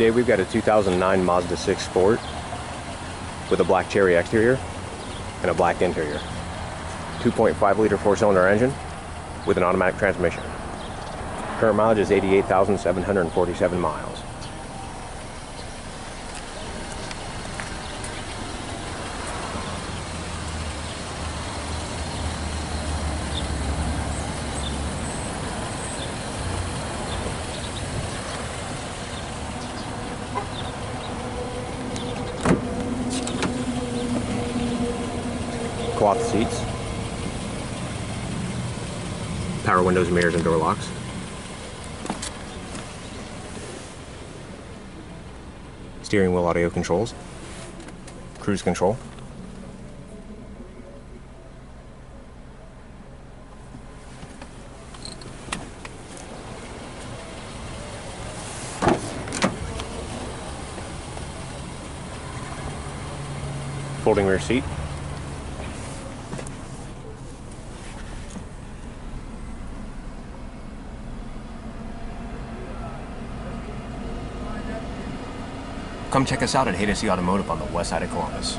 Dave, we've got a 2009 Mazda 6 Sport with a black cherry exterior and a black interior. 2.5 liter four cylinder engine with an automatic transmission. Current mileage is 88,747 miles. Cloth seats. Power windows, mirrors, and door locks. Steering wheel audio controls. Cruise control. Folding rear seat. Come check us out at Haydocy Automotive on the west side of Columbus.